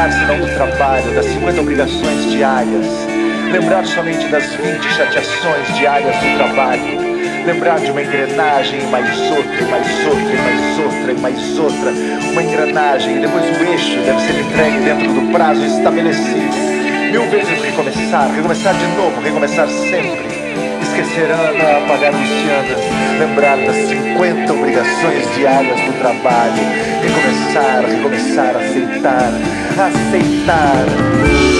lembrar senão do trabalho, das 50 obrigações diárias. Lembrar somente das 20 chateações diárias do trabalho. Lembrar de uma engrenagem, mais outra, mais outra, mais outra, mais outra. Uma engrenagem, e depois o eixo deve ser entregue dentro do prazo estabelecido. Mil vezes recomeçar, recomeçar de novo, recomeçar sempre. Esquecer Ana, apagar Luciana, lembrar das 50 obrigações diárias do trabalho. Recomeçar, recomeçar, aceitar, aceitar.